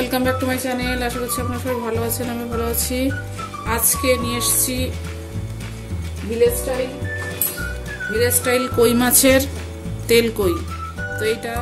Welcome back to my channel. আশা করছি আপনারা সবাই ভালো আছেন, আমি ভালো আছি। আজকে নিয়ে এসেছি ভিলেজ স্টাইল। ভিলেজ স্টাইল কই মাছের? তেল কই। তো এইটা